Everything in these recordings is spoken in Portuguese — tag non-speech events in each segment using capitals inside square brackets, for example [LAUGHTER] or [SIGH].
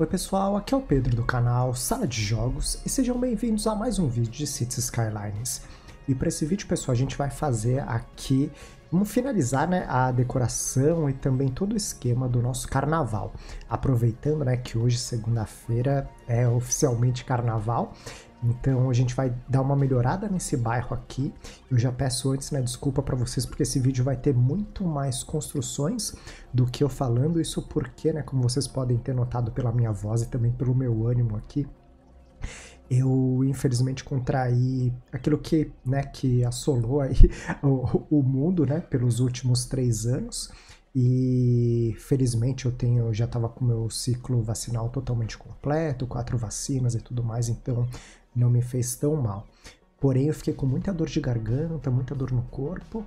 Oi pessoal, aqui é o Pedro do canal Sala de Jogos e sejam bem-vindos a mais um vídeo de Cities Skylines. E para esse vídeo, pessoal, a gente vai fazer aqui, vamos finalizar né, a decoração e também todo o esquema do nosso carnaval. Aproveitando né, que hoje, segunda-feira, é oficialmente carnaval, então a gente vai dar uma melhorada nesse bairro aqui. Eu já peço antes né, desculpa para vocês porque esse vídeo vai ter muito mais construções do que eu falando. Isso porque, né, como vocês podem ter notado pela minha voz e também pelo meu ânimo aqui, eu infelizmente contraí aquilo que, né, que assolou aí [LAUGHS] o, o mundo, né, pelos últimos três anos. E felizmente eu tenho, já estava com meu ciclo vacinal totalmente completo, quatro vacinas e tudo mais, então não me fez tão mal. Porém, eu fiquei com muita dor de garganta, muita dor no corpo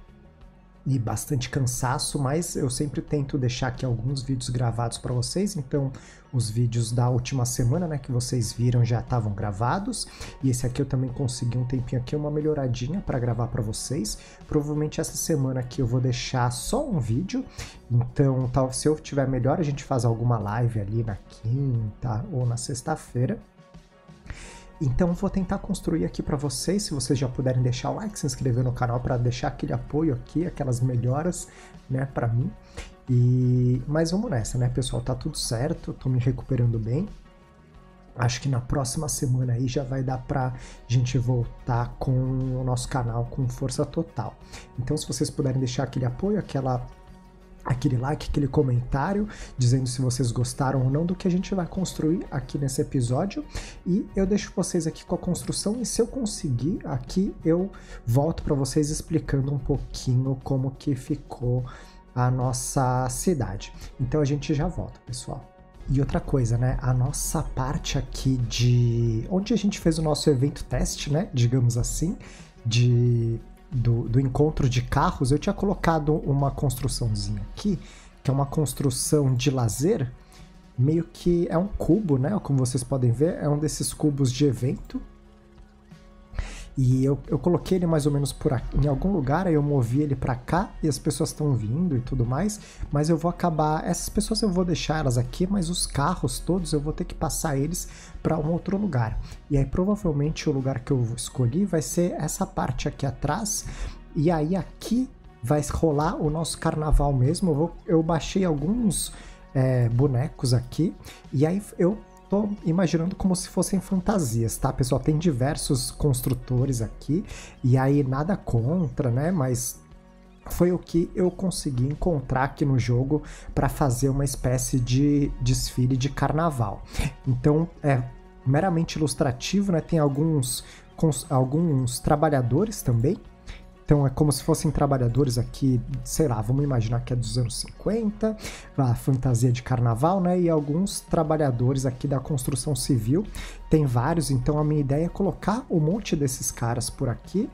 e bastante cansaço, mas eu sempre tento deixar aqui alguns vídeos gravados para vocês, então os vídeos da última semana, né, que vocês viram já estavam gravados, e esse aqui eu também consegui um tempinho aqui, uma melhoradinha para gravar para vocês. Provavelmente essa semana aqui eu vou deixar só um vídeo, então tal, se eu tiver melhor a gente faz alguma live ali na quinta ou na sexta-feira. Então vou tentar construir aqui para vocês, se vocês já puderem deixar o like, se inscrever no canal para deixar aquele apoio aqui, aquelas melhoras, né, para mim. E mas vamos nessa, né, pessoal? Tá tudo certo, tô me recuperando bem. Acho que na próxima semana aí já vai dar pra gente voltar com o nosso canal com força total. Então, se vocês puderem deixar aquele apoio, aquela aquele like, aquele comentário, dizendo se vocês gostaram ou não do que a gente vai construir aqui nesse episódio. E eu deixo vocês aqui com a construção e se eu conseguir aqui eu volto para vocês explicando um pouquinho como que ficou a nossa cidade. Então a gente já volta, pessoal. E outra coisa, né? A nossa parte aqui de onde a gente fez o nosso evento teste, né? Digamos assim, de do, do encontro de carros, eu tinha colocado uma construçãozinha aqui, que é uma construção de lazer, meio que é um cubo, né? Como vocês podem ver, é um desses cubos de evento e eu, eu coloquei ele mais ou menos por aqui, em algum lugar, aí eu movi ele para cá e as pessoas estão vindo e tudo mais, mas eu vou acabar, essas pessoas eu vou deixar elas aqui, mas os carros todos eu vou ter que passar eles para um outro lugar. E aí provavelmente o lugar que eu escolhi vai ser essa parte aqui atrás, e aí aqui vai rolar o nosso carnaval mesmo. Eu, vou, eu baixei alguns é, bonecos aqui, e aí eu tô imaginando como se fossem fantasias, tá, pessoal? Tem diversos construtores aqui, e aí nada contra, né? Mas foi o que eu consegui encontrar aqui no jogo para fazer uma espécie de desfile de carnaval. Então é meramente ilustrativo, né? Tem alguns, alguns trabalhadores também então é como se fossem trabalhadores aqui, sei lá, vamos imaginar que é dos anos 50, a fantasia de carnaval, né? E alguns trabalhadores aqui da construção civil. Tem vários, então a minha ideia é colocar um monte desses caras por aqui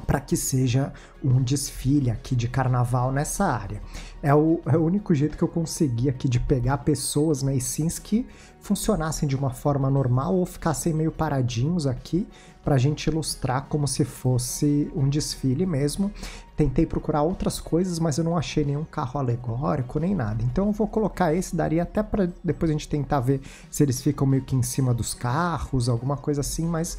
para que seja um desfile aqui de carnaval nessa área. É o, é o único jeito que eu consegui aqui de pegar pessoas na né, que funcionassem de uma forma normal ou ficassem meio paradinhos aqui para a gente ilustrar como se fosse um desfile mesmo. Tentei procurar outras coisas, mas eu não achei nenhum carro alegórico nem nada. Então eu vou colocar esse, daria até para depois a gente tentar ver se eles ficam meio que em cima dos carros, alguma coisa assim, mas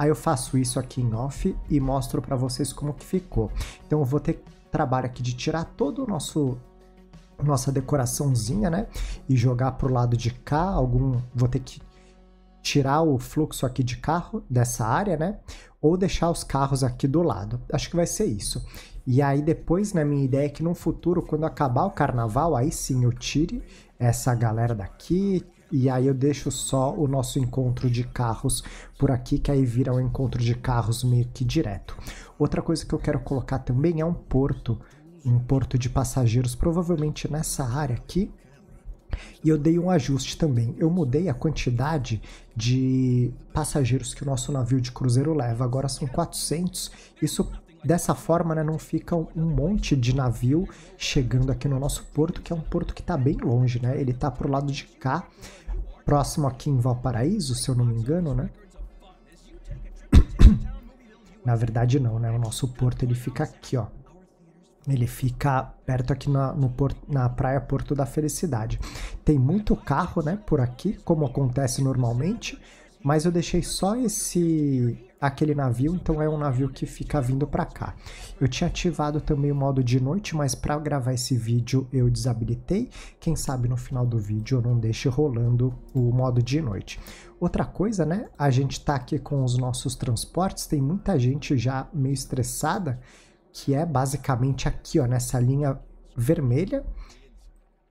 Aí eu faço isso aqui em off e mostro para vocês como que ficou. Então eu vou ter trabalho aqui de tirar todo o nosso nossa decoraçãozinha, né? E jogar pro lado de cá, algum vou ter que tirar o fluxo aqui de carro dessa área, né? Ou deixar os carros aqui do lado. Acho que vai ser isso. E aí depois, na né, minha ideia é que no futuro, quando acabar o carnaval, aí sim eu tire essa galera daqui, e aí eu deixo só o nosso encontro de carros por aqui, que aí vira um encontro de carros meio que direto. Outra coisa que eu quero colocar também é um porto, um porto de passageiros, provavelmente nessa área aqui. E eu dei um ajuste também. Eu mudei a quantidade de passageiros que o nosso navio de cruzeiro leva. Agora são 400. Isso Dessa forma, né, não fica um monte de navio chegando aqui no nosso porto, que é um porto que está bem longe, né? Ele está pro lado de cá, próximo aqui em Valparaíso, se eu não me engano, né? [COUGHS] Na verdade não, né? O nosso porto ele fica aqui, ó. Ele fica perto aqui na, no, na praia Porto da Felicidade. Tem muito carro, né, por aqui, como acontece normalmente, mas eu deixei só esse aquele navio, então é um navio que fica vindo para cá. Eu tinha ativado também o modo de noite, mas para gravar esse vídeo eu desabilitei. Quem sabe no final do vídeo eu não deixe rolando o modo de noite. Outra coisa, né? A gente tá aqui com os nossos transportes, tem muita gente já meio estressada, que é basicamente aqui, ó, nessa linha vermelha,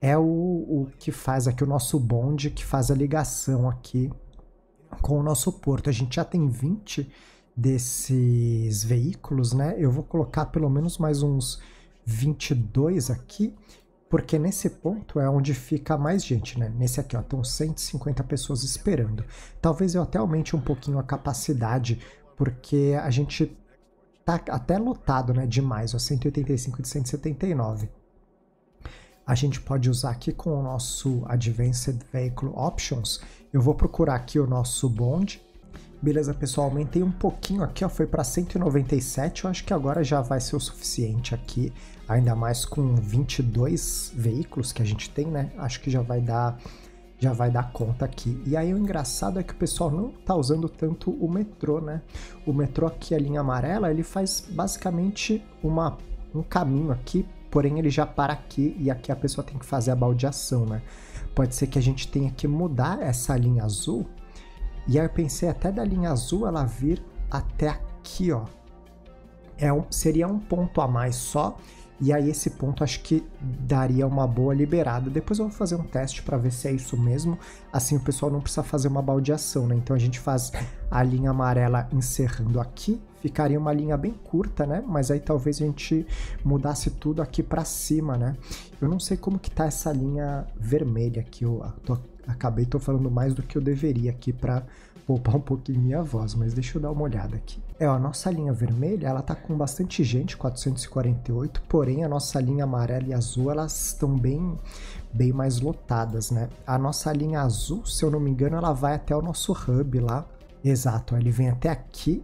é o, o que faz aqui o nosso bonde, que faz a ligação aqui com o nosso porto. A gente já tem 20 desses veículos, né? Eu vou colocar pelo menos mais uns 22 aqui, porque nesse ponto é onde fica mais gente, né? Nesse aqui, ó, estão 150 pessoas esperando. Talvez eu até aumente um pouquinho a capacidade, porque a gente tá até lotado, né? Demais, ó, 185 de 179 a gente pode usar aqui com o nosso Advanced Vehicle Options. Eu vou procurar aqui o nosso bond. Beleza, pessoal, aumentei um pouquinho aqui, ó, foi para 197, eu acho que agora já vai ser o suficiente aqui, ainda mais com 22 veículos que a gente tem, né? Acho que já vai dar já vai dar conta aqui. E aí o engraçado é que o pessoal não tá usando tanto o metrô, né? O metrô aqui, a linha amarela, ele faz basicamente uma, um caminho aqui porém ele já para aqui e aqui a pessoa tem que fazer a baldeação, né? Pode ser que a gente tenha que mudar essa linha azul. E aí eu pensei até da linha azul ela vir até aqui, ó. É um, seria um ponto a mais só e aí esse ponto acho que daria uma boa liberada. Depois eu vou fazer um teste para ver se é isso mesmo. Assim o pessoal não precisa fazer uma baldeação, né? Então a gente faz a linha amarela encerrando aqui. Ficaria uma linha bem curta, né? Mas aí talvez a gente mudasse tudo aqui para cima, né? Eu não sei como que tá essa linha vermelha aqui. Eu tô, acabei tô falando mais do que eu deveria aqui para poupar um pouquinho minha voz, mas deixa eu dar uma olhada aqui. É, ó, a nossa linha vermelha, ela tá com bastante gente, 448, porém a nossa linha amarela e azul, elas estão bem, bem mais lotadas, né? A nossa linha azul, se eu não me engano, ela vai até o nosso hub lá. Exato, ele vem até aqui.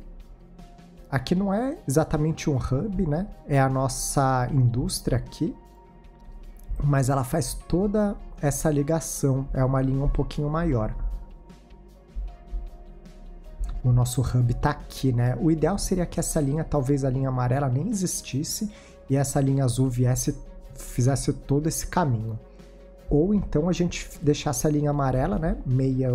Aqui não é exatamente um hub, né? É a nossa indústria aqui, mas ela faz toda essa ligação, é uma linha um pouquinho maior o nosso hub está aqui, né? O ideal seria que essa linha, talvez a linha amarela nem existisse e essa linha azul viesse, fizesse todo esse caminho. Ou então a gente deixasse a linha amarela, né? Meia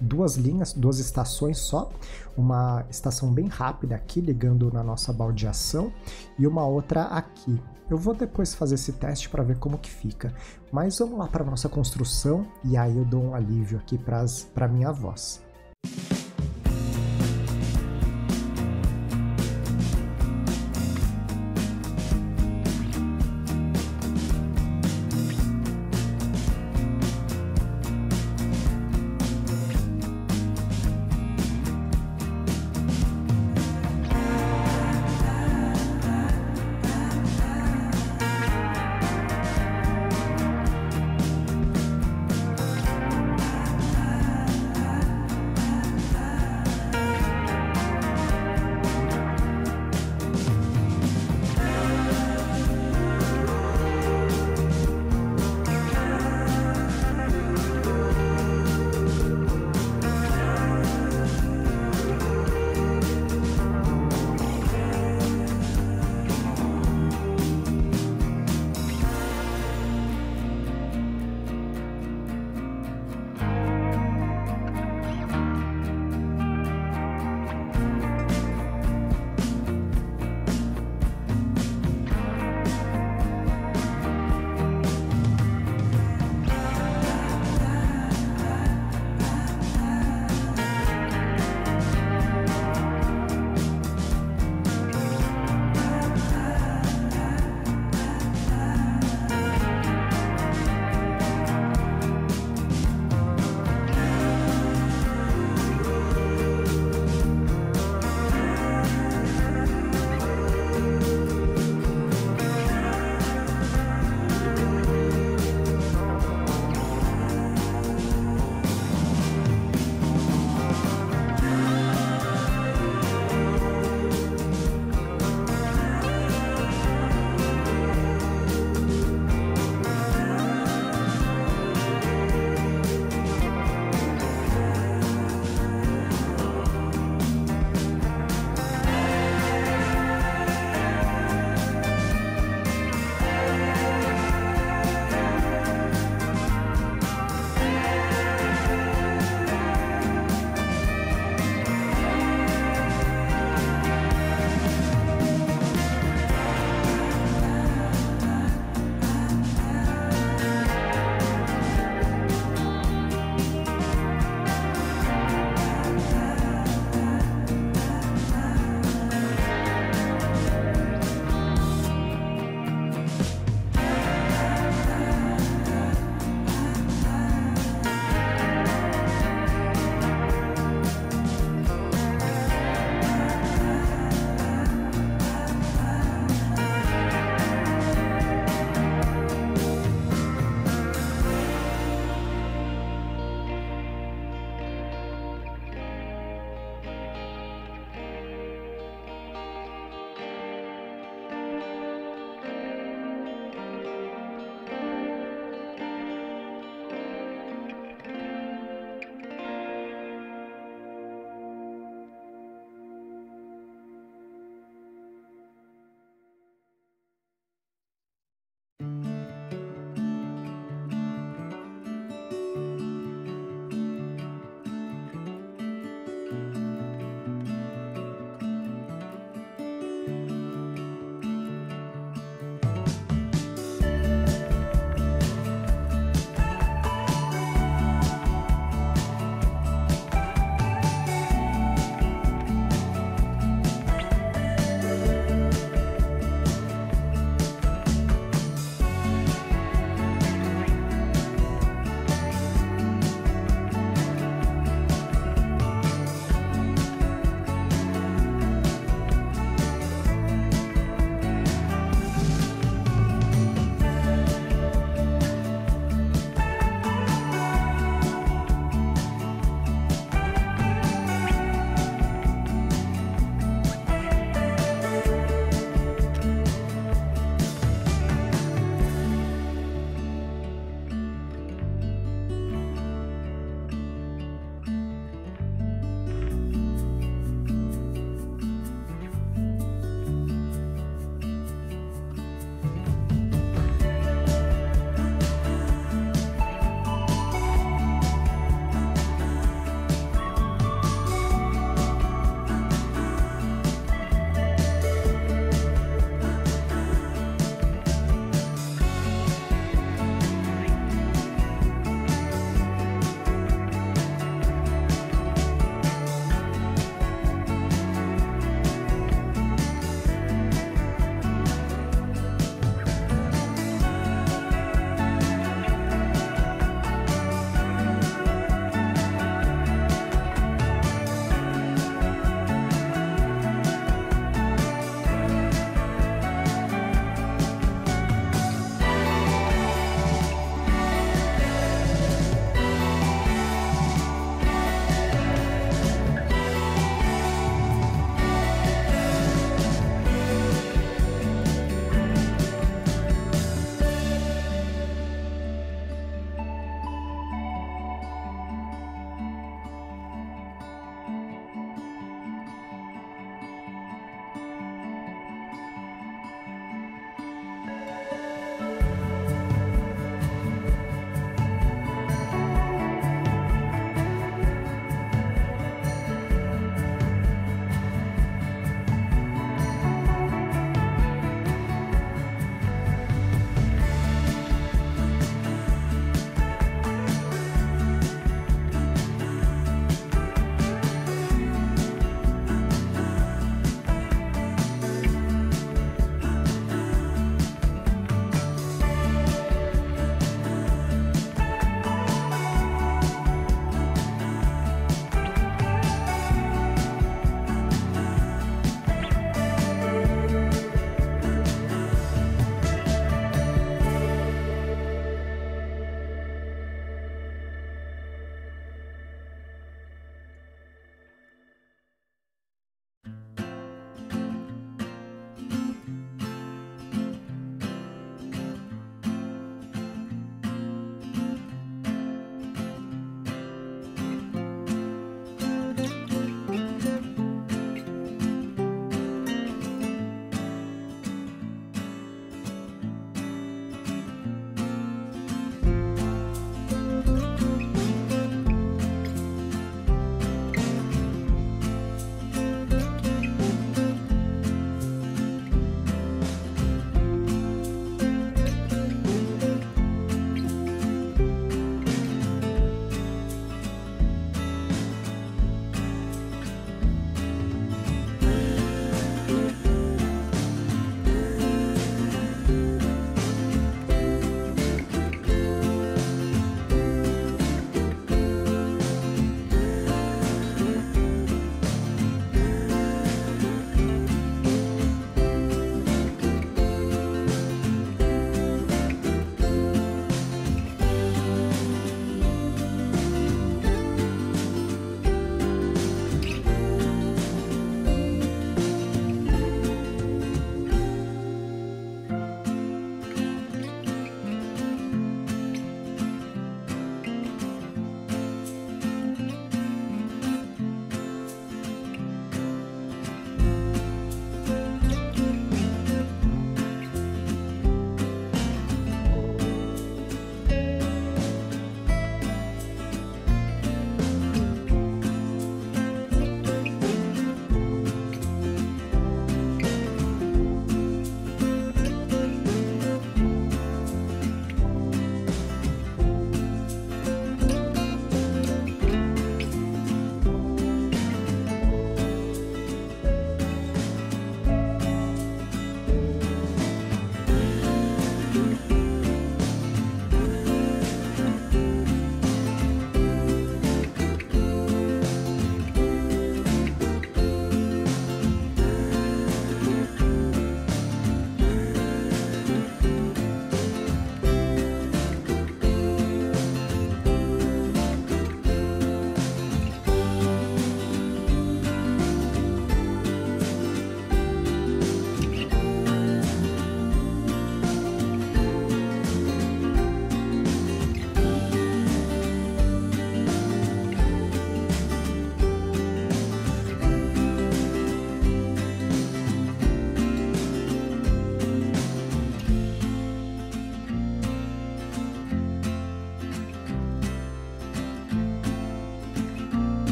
duas linhas, duas estações só, uma estação bem rápida aqui ligando na nossa baldeação e uma outra aqui. Eu vou depois fazer esse teste para ver como que fica. Mas vamos lá para nossa construção e aí eu dou um alívio aqui para minha voz.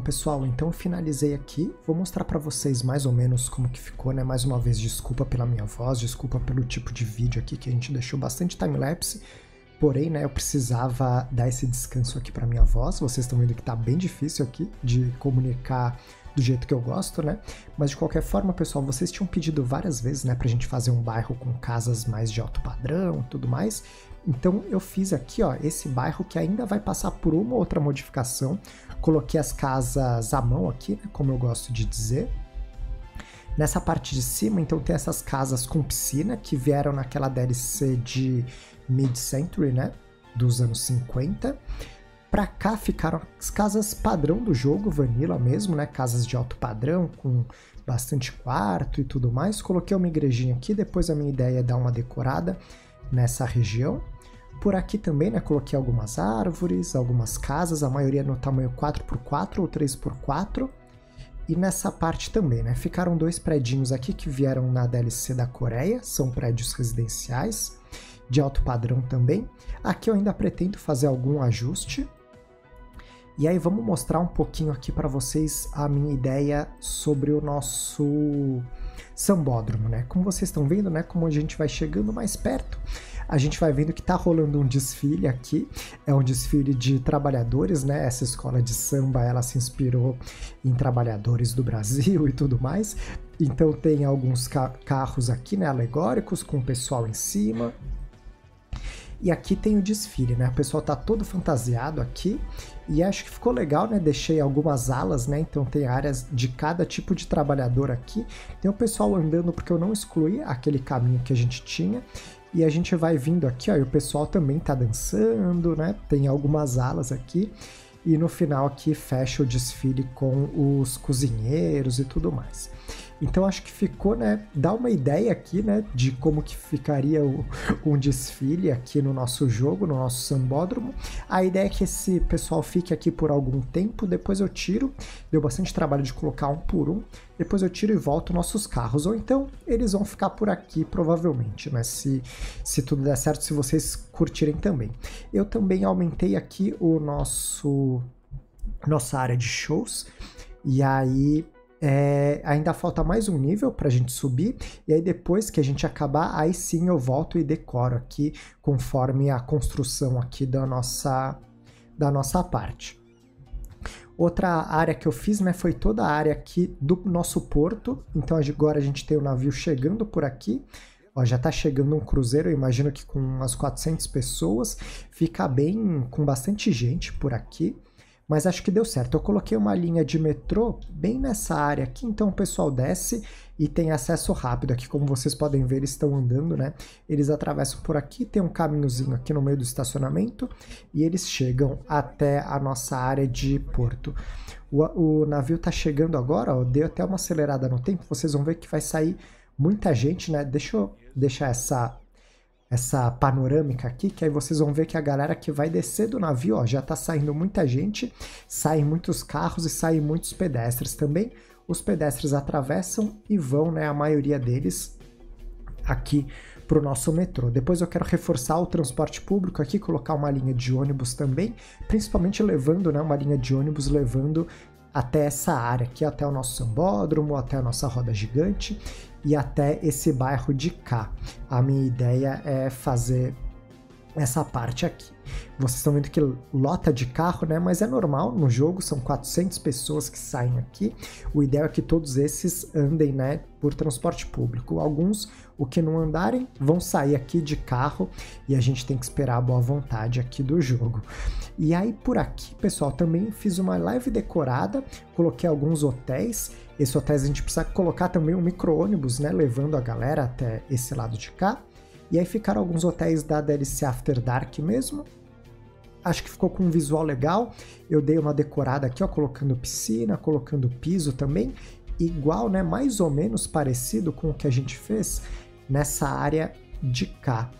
Bom, pessoal, então finalizei aqui. Vou mostrar para vocês mais ou menos como que ficou, né? Mais uma vez, desculpa pela minha voz, desculpa pelo tipo de vídeo aqui que a gente deixou bastante time-lapse. Porém, né, eu precisava dar esse descanso aqui para minha voz. Vocês estão vendo que tá bem difícil aqui de comunicar do jeito que eu gosto, né? Mas de qualquer forma, pessoal, vocês tinham pedido várias vezes, né, pra gente fazer um bairro com casas mais de alto padrão, tudo mais. Então eu fiz aqui, ó, esse bairro que ainda vai passar por uma outra modificação. Coloquei as casas à mão aqui, né, como eu gosto de dizer. Nessa parte de cima, então tem essas casas com piscina que vieram naquela DLC de mid-century, né, dos anos 50. Pra cá ficaram as casas padrão do jogo, vanilla mesmo, né? Casas de alto padrão, com bastante quarto e tudo mais. Coloquei uma igrejinha aqui, depois a minha ideia é dar uma decorada nessa região. Por aqui também, né, coloquei algumas árvores, algumas casas, a maioria no tamanho 4x4 ou 3x4. E nessa parte também, né, ficaram dois prédios aqui que vieram na DLC da Coreia, são prédios residenciais, de alto padrão também. Aqui eu ainda pretendo fazer algum ajuste. E aí vamos mostrar um pouquinho aqui para vocês a minha ideia sobre o nosso sambódromo, né? Como vocês estão vendo, né, como a gente vai chegando mais perto, a gente vai vendo que tá rolando um desfile aqui, é um desfile de trabalhadores, né? Essa escola de samba, ela se inspirou em trabalhadores do Brasil [LAUGHS] e tudo mais. Então tem alguns ca carros aqui, né, alegóricos com o pessoal em cima. E aqui tem o desfile, né? O pessoal tá todo fantasiado aqui e acho que ficou legal, né? Deixei algumas alas, né? Então tem áreas de cada tipo de trabalhador aqui. Tem o pessoal andando porque eu não excluí aquele caminho que a gente tinha. E a gente vai vindo aqui, ó, e o pessoal também tá dançando, né? Tem algumas alas aqui. E no final aqui fecha o desfile com os cozinheiros e tudo mais. Então acho que ficou, né? Dá uma ideia aqui, né? De como que ficaria o, um desfile aqui no nosso jogo, no nosso sambódromo. A ideia é que esse pessoal fique aqui por algum tempo, depois eu tiro. Deu bastante trabalho de colocar um por um. Depois eu tiro e volto nossos carros. Ou então eles vão ficar por aqui, provavelmente, né? Se, se tudo der certo, se vocês curtirem também. Eu também aumentei aqui o nosso nossa área de shows. E aí é, ainda falta mais um nível para a gente subir, e aí depois que a gente acabar, aí sim eu volto e decoro aqui conforme a construção aqui da nossa, da nossa parte. Outra área que eu fiz né, foi toda a área aqui do nosso porto, então agora a gente tem o navio chegando por aqui, Ó, já está chegando um cruzeiro, eu imagino que com umas 400 pessoas, fica bem, com bastante gente por aqui mas acho que deu certo. Eu coloquei uma linha de metrô bem nessa área aqui, então o pessoal desce e tem acesso rápido. Aqui, como vocês podem ver, eles estão andando, né? Eles atravessam por aqui, tem um caminhozinho aqui no meio do estacionamento e eles chegam até a nossa área de porto. O, o navio está chegando agora, ó, deu até uma acelerada no tempo, vocês vão ver que vai sair muita gente, né? Deixa eu deixar essa essa panorâmica aqui, que aí vocês vão ver que a galera que vai descer do navio, ó, já tá saindo muita gente, saem muitos carros e saem muitos pedestres também. Os pedestres atravessam e vão, né, a maioria deles aqui para o nosso metrô. Depois eu quero reforçar o transporte público aqui, colocar uma linha de ônibus também, principalmente levando, né, uma linha de ônibus levando até essa área aqui, até o nosso sambódromo, até a nossa roda gigante e até esse bairro de cá. A minha ideia é fazer essa parte aqui. Vocês estão vendo que lota de carro, né? Mas é normal no jogo, são 400 pessoas que saem aqui. O ideal é que todos esses andem, né, por transporte público. Alguns, o que não andarem, vão sair aqui de carro e a gente tem que esperar a boa vontade aqui do jogo. E aí por aqui, pessoal, também fiz uma live decorada, coloquei alguns hotéis. Esse hotéis a gente precisa colocar também um micro-ônibus, né, levando a galera até esse lado de cá. E aí ficaram alguns hotéis da DLC After Dark mesmo. Acho que ficou com um visual legal. Eu dei uma decorada aqui, ó, colocando piscina, colocando piso também. Igual, né? Mais ou menos parecido com o que a gente fez nessa área de cá,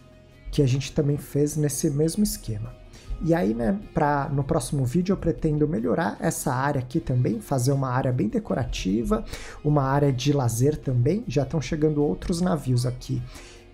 que a gente também fez nesse mesmo esquema. E aí, né, pra, no próximo vídeo eu pretendo melhorar essa área aqui também, fazer uma área bem decorativa, uma área de lazer também. Já estão chegando outros navios aqui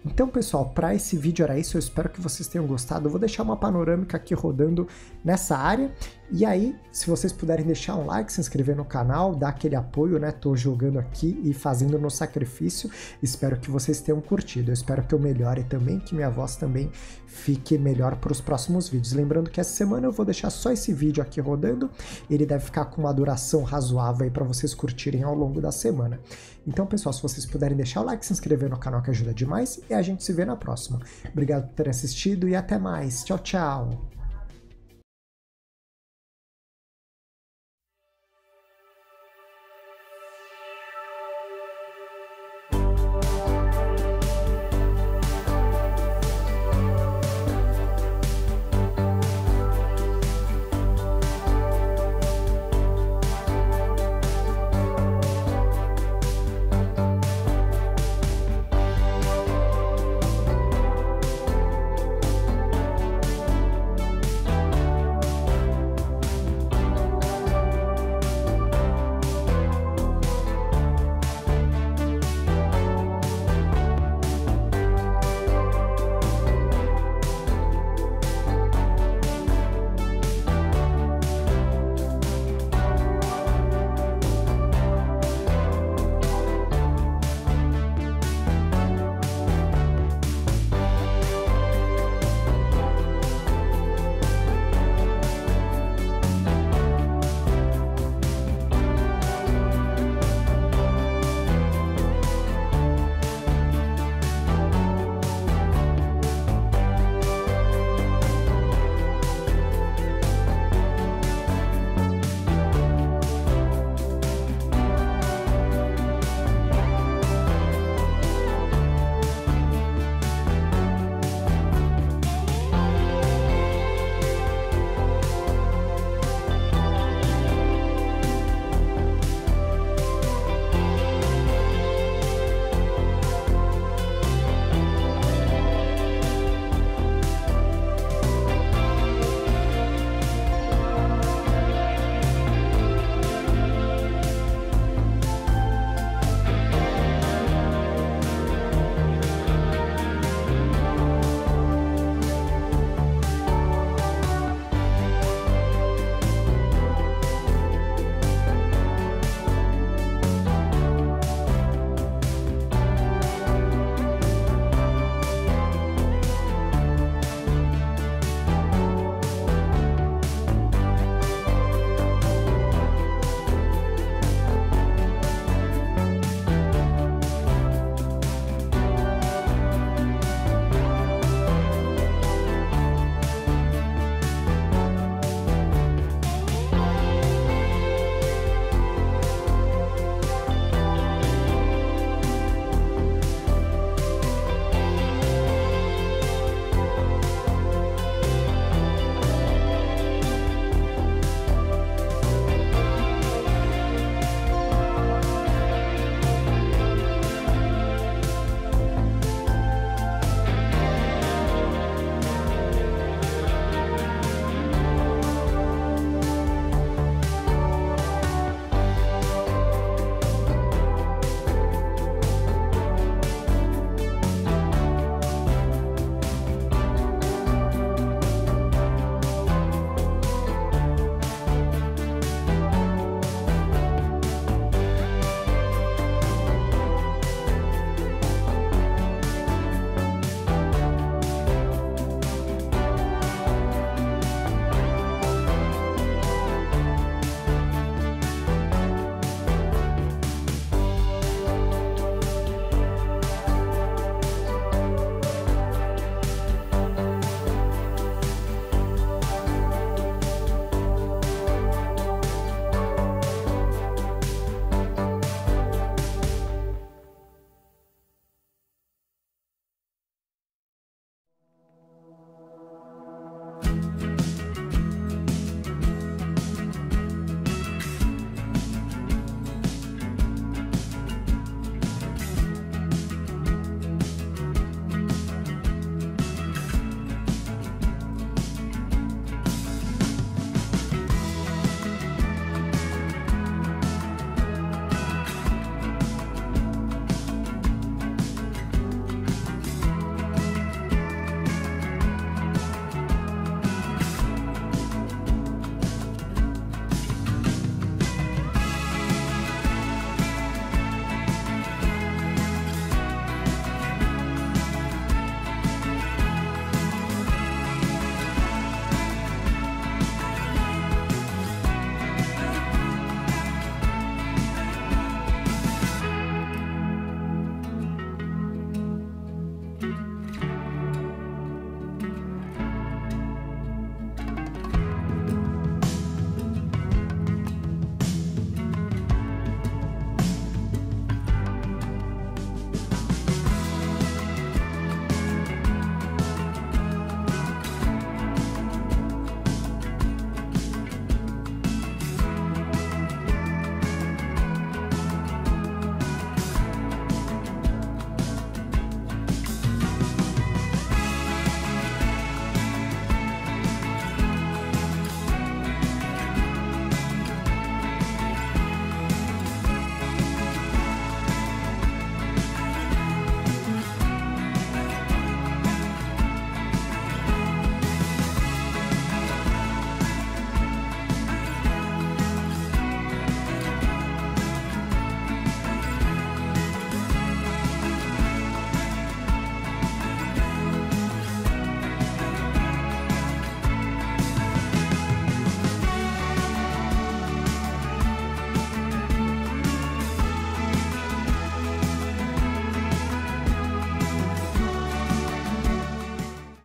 Então, pessoal, para esse vídeo era isso. Eu espero que vocês tenham gostado. Eu vou deixar uma panorâmica aqui rodando nessa área. E aí, se vocês puderem deixar um like, se inscrever no canal, dar aquele apoio, né? Tô jogando aqui e fazendo no sacrifício. Espero que vocês tenham curtido. Eu espero que eu melhore também, que minha voz também fique melhor para os próximos vídeos. Lembrando que essa semana eu vou deixar só esse vídeo aqui rodando. Ele deve ficar com uma duração razoável aí para vocês curtirem ao longo da semana. Então, pessoal, se vocês puderem deixar o like, se inscrever no canal que ajuda demais e a gente se vê na próxima. Obrigado por ter assistido e até mais. Tchau, tchau!